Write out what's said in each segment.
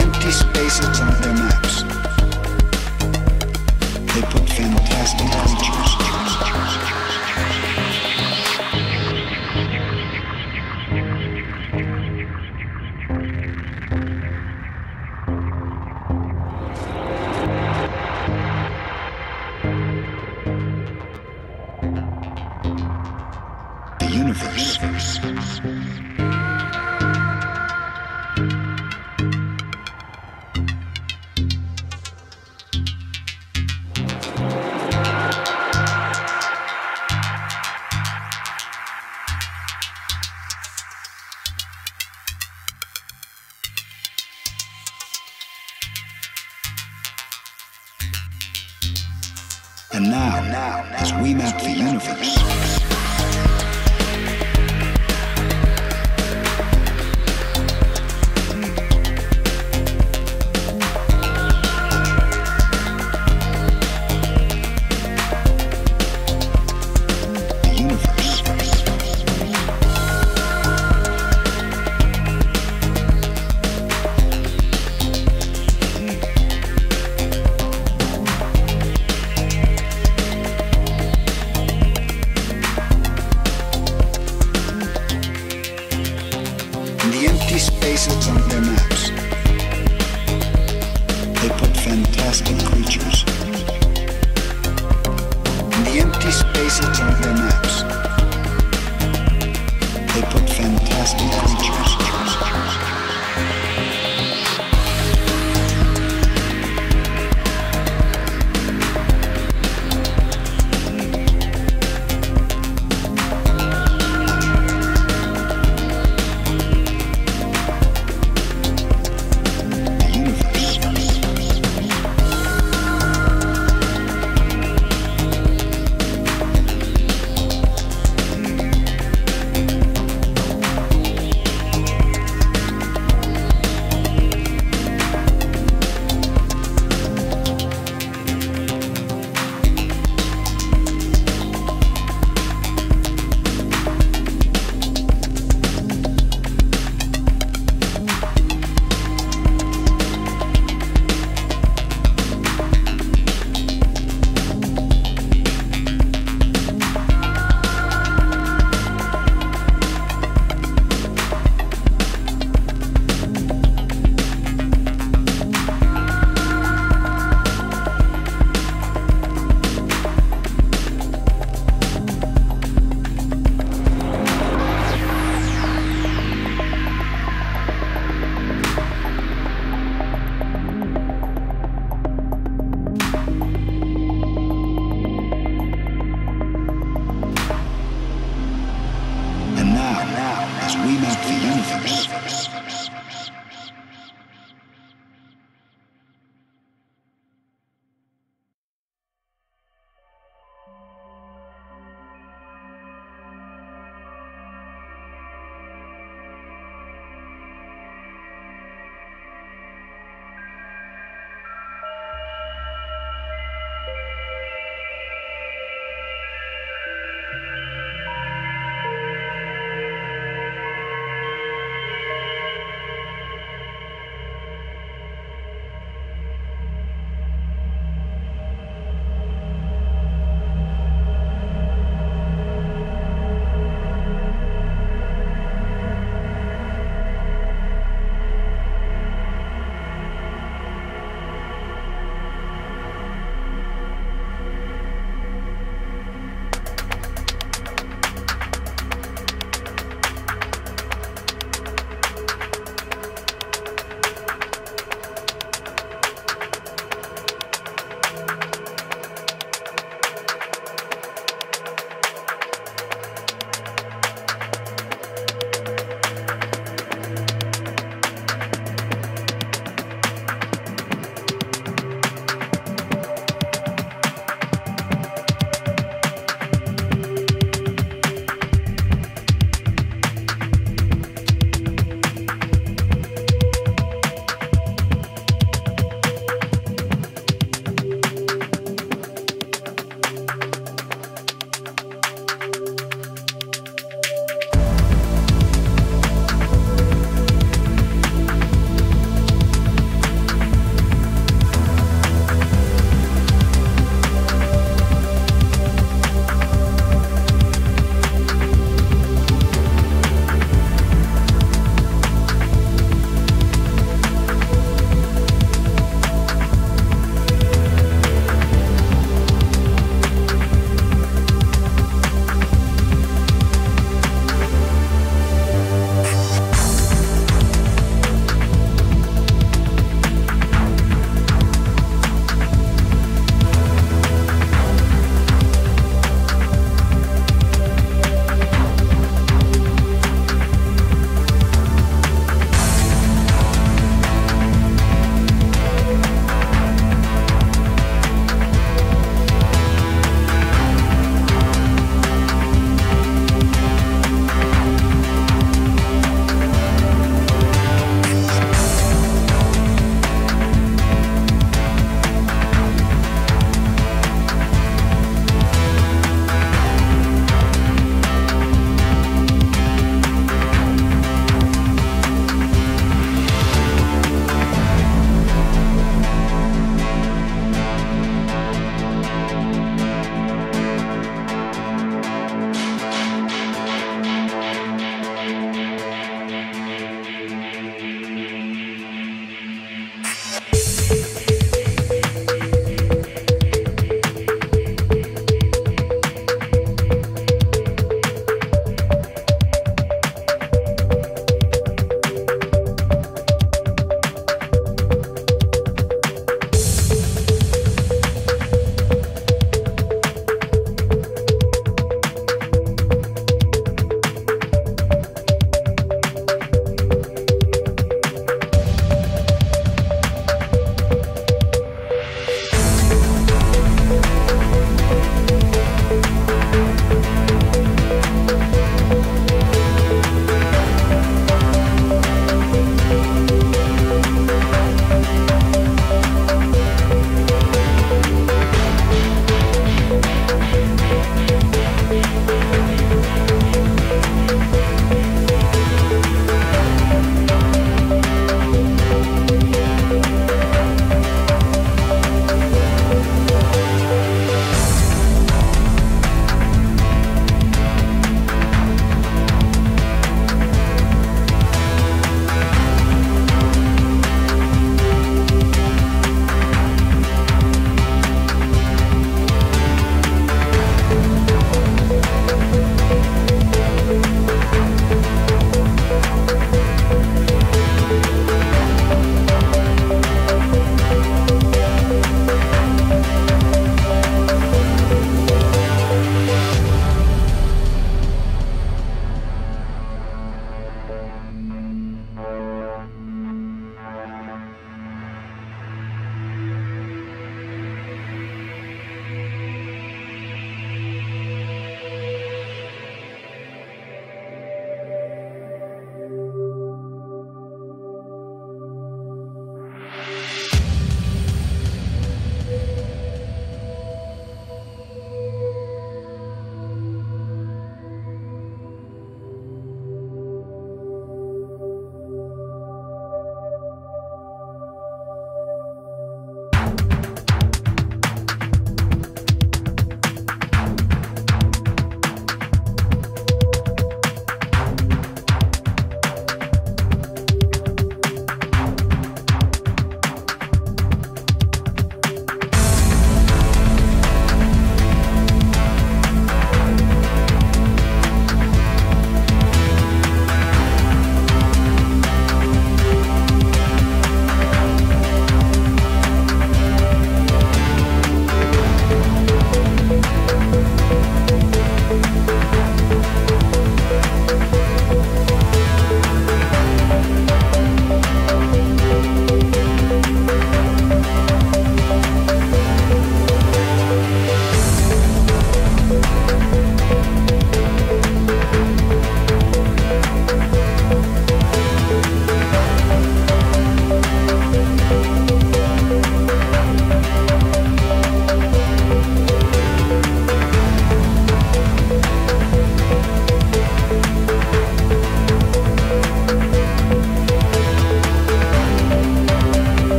empty spaces on their maps,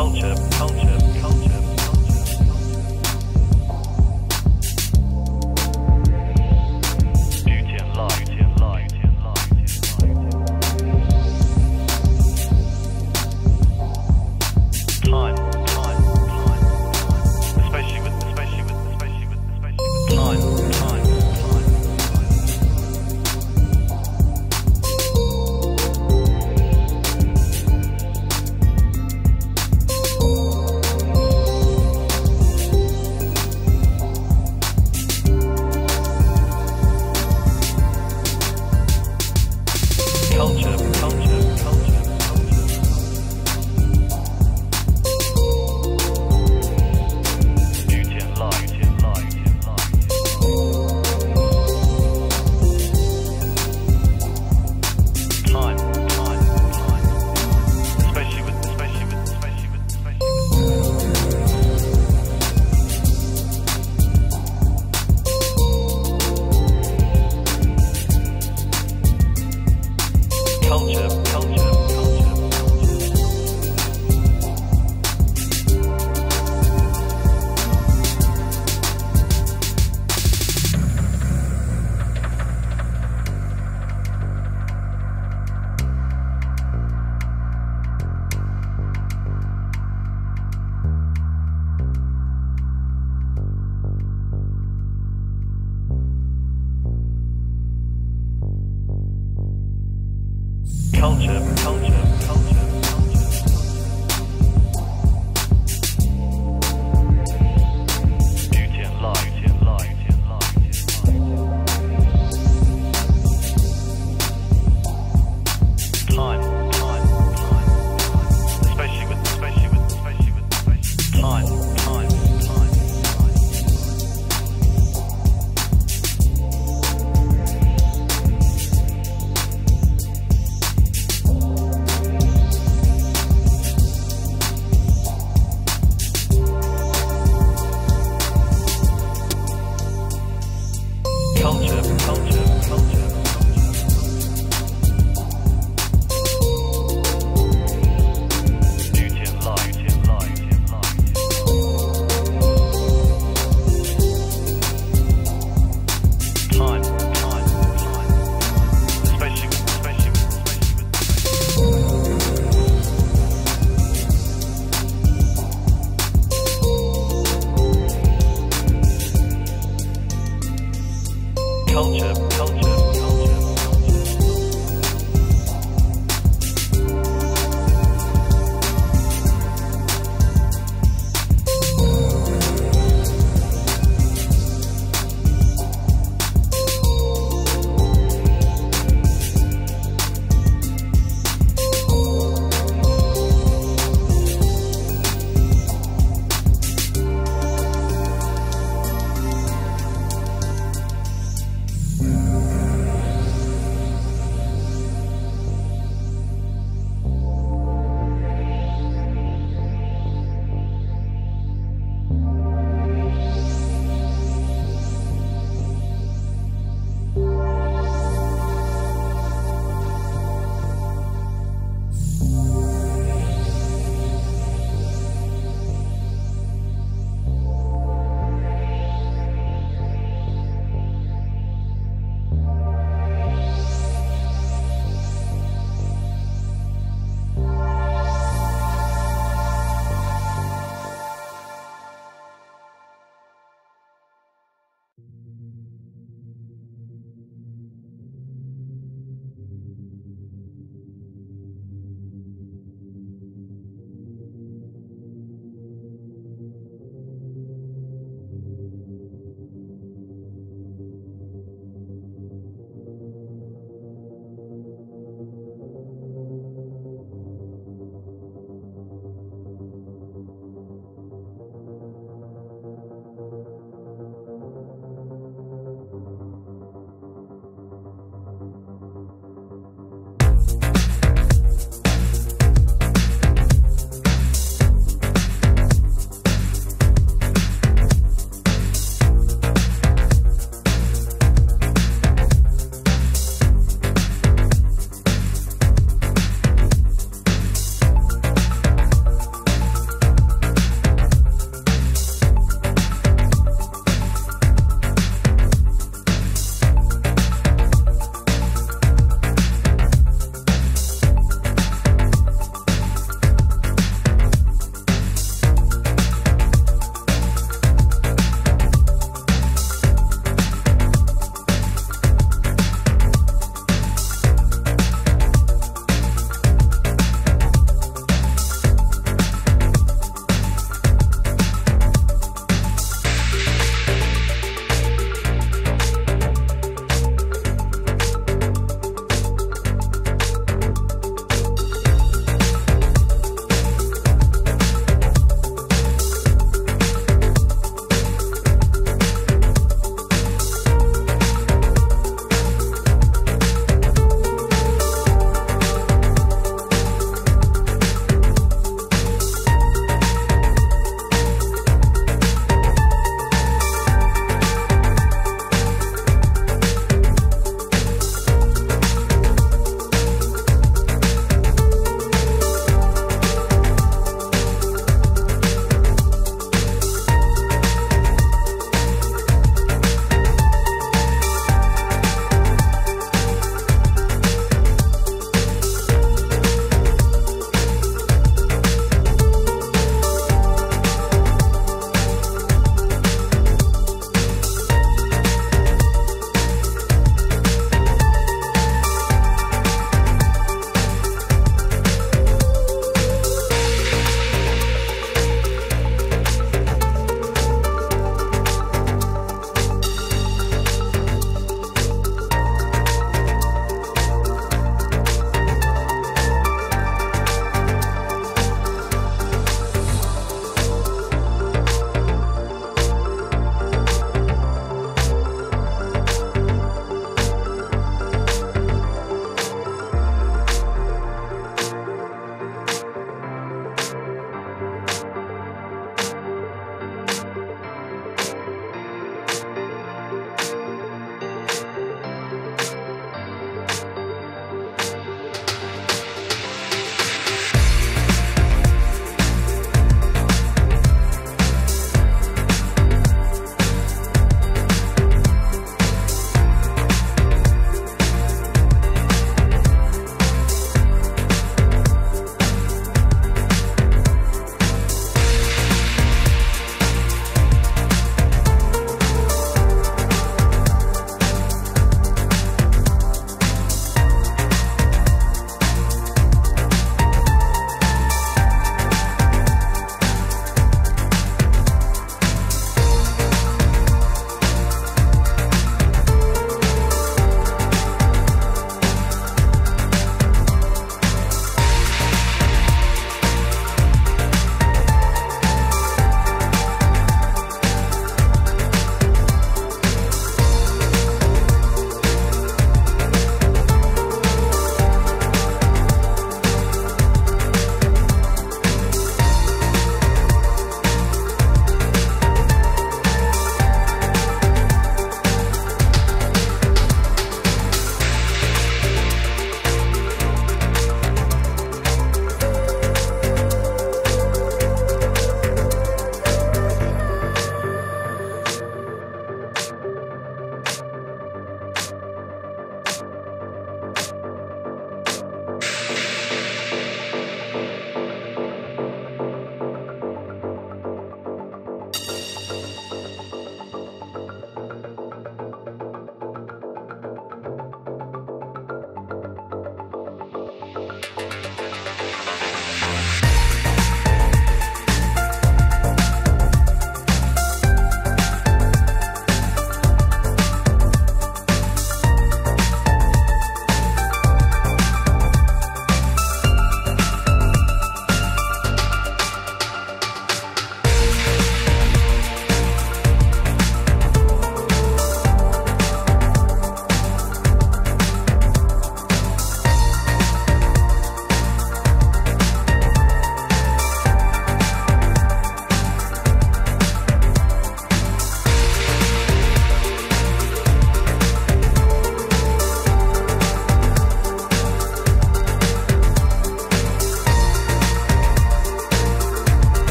Culture, culture,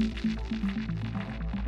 ハハハハ!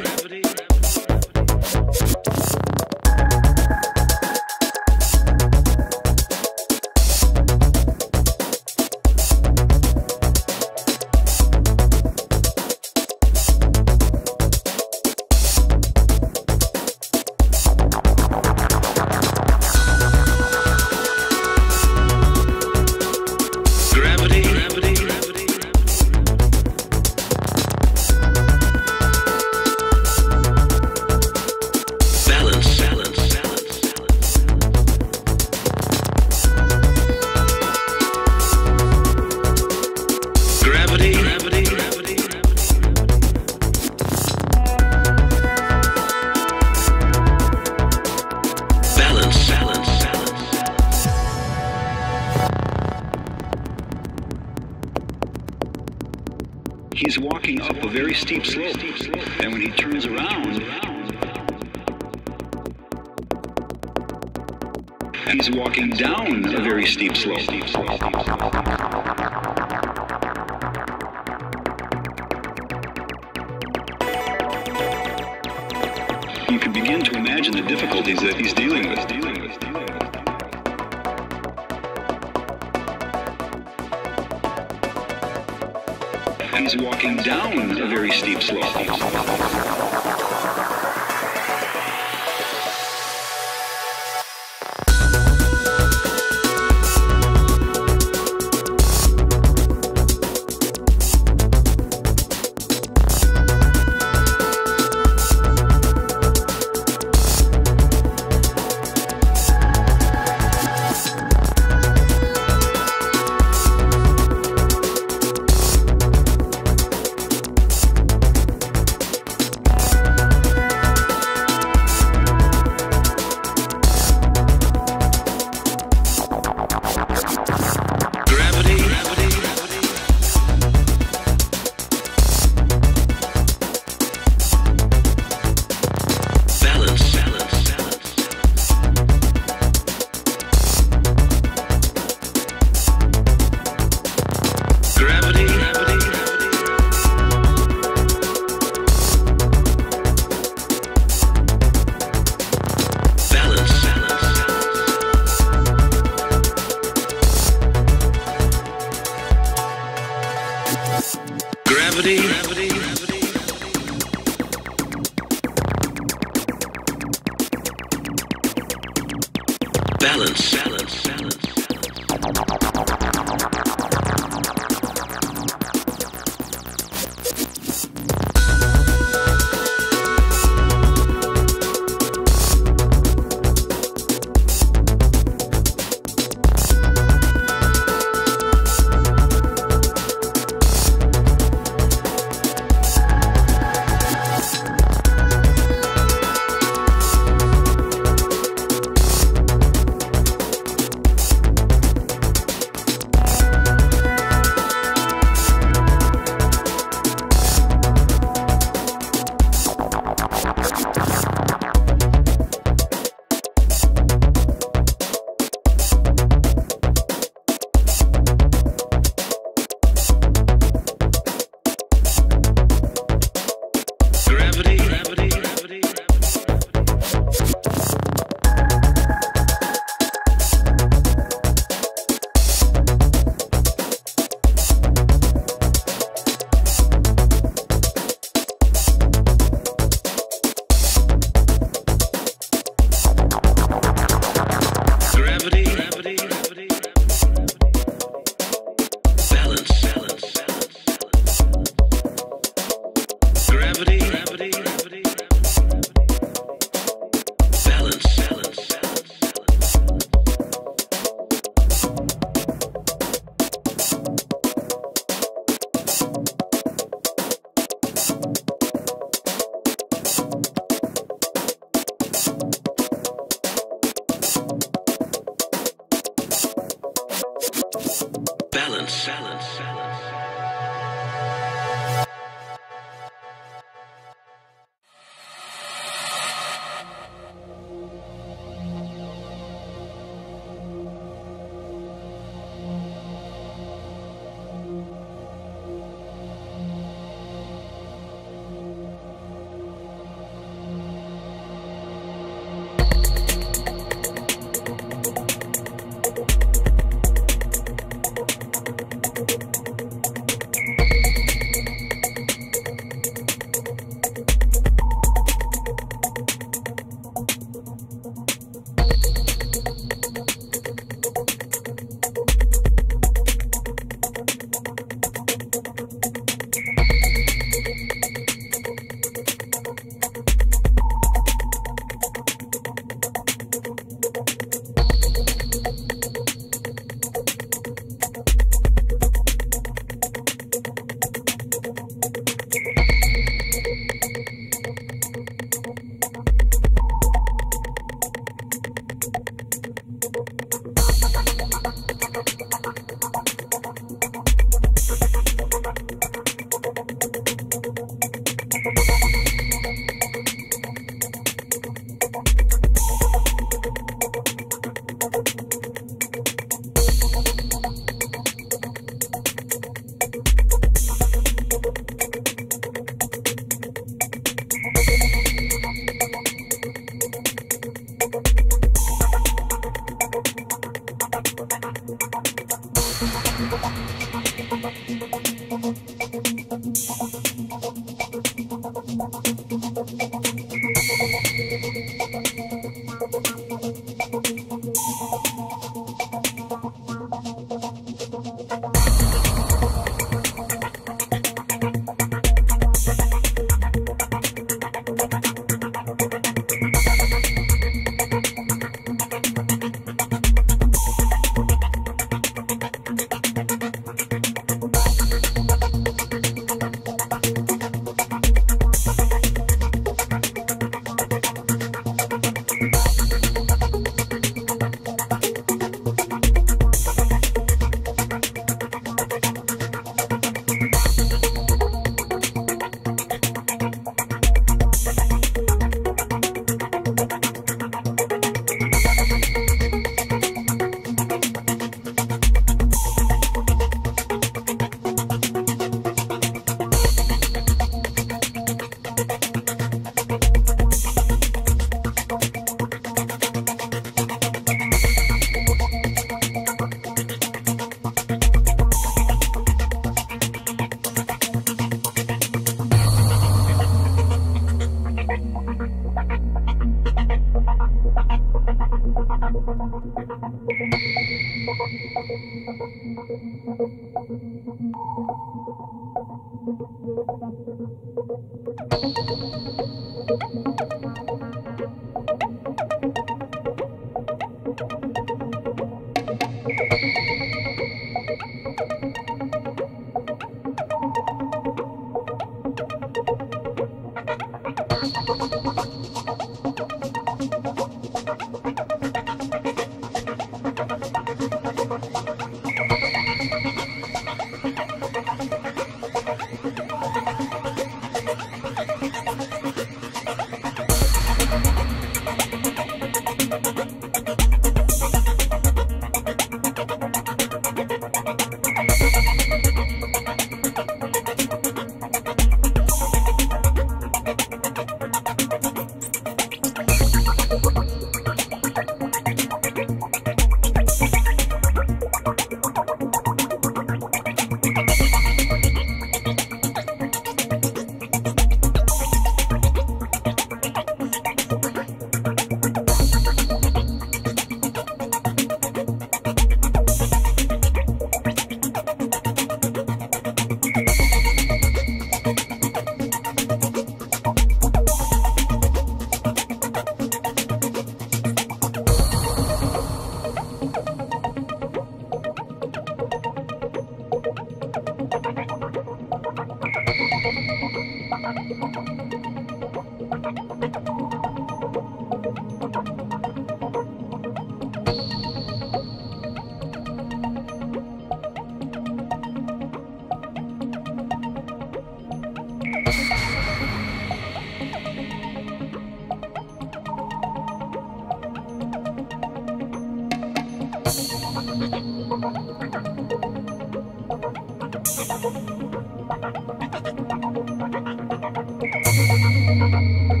Thank